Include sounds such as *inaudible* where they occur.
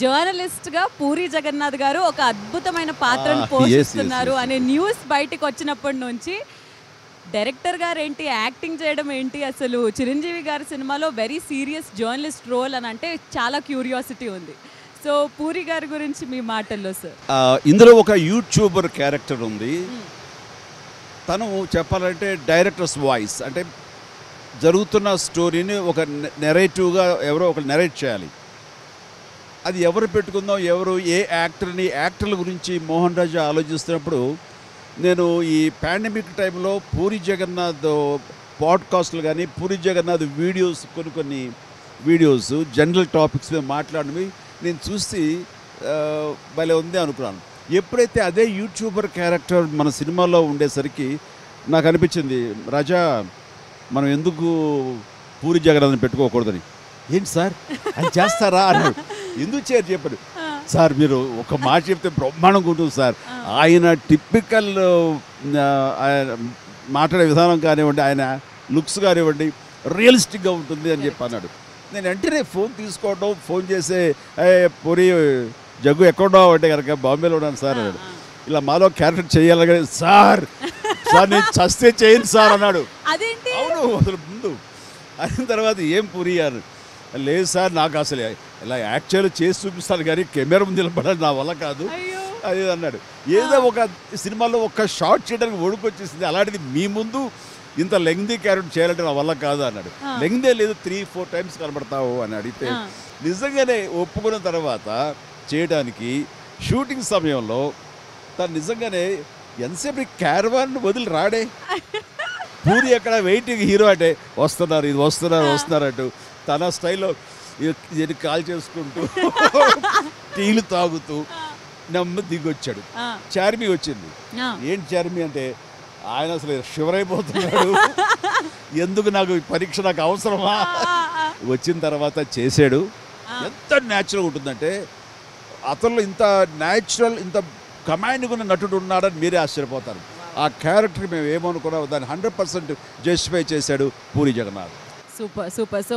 జర్నలిస్ట్గా పూరి జగన్నాథ్ గారు ఒక అద్భుతమైన పాత్రను పోషిస్తున్నారు అనే న్యూస్ బయటికి వచ్చినప్పటి నుంచి డైరెక్టర్ గారు ఏంటి యాక్టింగ్ చేయడం ఏంటి అసలు? చిరంజీవి గారి సినిమాలో వెరీ సీరియస్ జర్నలిస్ట్ రోల్ అని అంటే చాలా క్యూరియాసిటీ ఉంది. సో పూరి గారి గురించి మీ మాటల్లో సార్ ఇందులో ఒక యూట్యూబర్ క్యారెక్టర్ ఉంది. తను చెప్పాలంటే డైరెక్టర్స్ వాయిస్ అంటే జరుగుతున్న స్టోరీని ఒక నెరేటివ్గా ఎవరో ఒక నెరేట్ చేయాలి. అది ఎవరు పెట్టుకుందాం ఎవరు ఏ యాక్టర్ని యాక్టర్ల గురించి మోహన్ రాజు ఆలోచిస్తున్నప్పుడు నేను ఈ పాండమిక్ టైంలో పూరి జగన్నాథ్ పాడ్కాస్ట్లు కానీ పూరి జగన్నాథ్ వీడియోస్ కొన్ని కొన్ని వీడియోస్ జనరల్ టాపిక్స్ మీద మాట్లాడినవి నేను చూసి భలే ఉంది అనుకున్నాను. ఎప్పుడైతే అదే యూట్యూబర్ క్యారెక్టర్ మన సినిమాలో ఉండేసరికి నాకు అనిపించింది రాజా మనం ఎందుకు పూరి జగన్నాథ్ని పెట్టుకోకూడదని? ఏంటి సార్? అది చేస్తారా? అన్నాడు. ఎందుకు చేయరు చెప్పాడు? సార్ మీరు ఒక మాట చెప్తే బ్రహ్మాండంగా ఉంటుంది సార్. ఆయన టిపికల్ మాట్లాడే విధానం కానివ్వండి ఆయన లుక్స్ కానివ్వండి రియలిస్టిక్గా ఉంటుంది అని చెప్పి అన్నాడు. నేను వెంటనే ఫోన్ తీసుకోవడం ఫోన్ చేసే పూరి జగ్గు ఎక్కడున్నావు అంటే కనుక బాంబేలో ఉన్నాను సార్ అన్నాడు. ఇలా మాలో క్యారెక్టర్ చేయాలని సార్ సార్ నేను చస్తే చేయను సార్ అన్నాడు. *laughs* అవును అసలు ముందు. అయిన తర్వాత ఏం పూరి అని లేదు సార్ నాకు అసలు ఇలా యాక్చువల్ చేసి చూపిస్తాను కానీ కెమెరా ముందు నిలబడాలి నా వల్ల కాదు. అది అన్నాడు. ఏదో ఒక సినిమాలో ఒక షార్ట్ చేయడానికి ఒడుకొచ్చేసింది. అలాంటిది మీ ముందు ఇంత లెంగ్దీ క్యారెక్టర్ చేయాలంటే నా వల్ల కాదు అన్నాడు. లెంగ్దే లేదు త్రీ ఫోర్ టైమ్స్ కనబడతావు అని అడిగితే. నిజంగానే ఒప్పుకున్న తర్వాత చేయడానికి షూటింగ్ సమయంలో తను నిజంగానే ఎంతసేపు క్యారవాన్ వదిలి రాడే? *laughs* పూరి అక్కడ వెయిటింగ్ హీరో అంటే వస్తున్నారు ఇది వస్తున్నారు వస్తున్నారు అంటూ తన స్టైల్లో ఇది కాల్ చేసుకుంటూ *laughs* టీలు తాగుతూ నెమ్మది దిగొచ్చాడు. చార్మి వచ్చింది. ఏంటి చార్మి అంటే ఆయన అసలు షివరైపోతున్నాడు *laughs* ఎందుకు నాకు ఈ పరీక్ష నాకు అవసరమా. వచ్చిన తర్వాత చేసాడు ఆ. ఎంత న్యాచురల్ ఉంటుందంటే అతనిలో ఇంత న్యాచురల్ ఇంత కమాండ్గా ఉన్న నటుడు ఉన్నాడని మీరే ఆశ్చర్యపోతారు. ఆ క్యారెక్టర్ మేము ఏమనుకున్నామో దాన్ని హండ్రెడ్ పర్సెంట్ జస్టిఫై చేశాడు Puri Jagannadh. Super super. So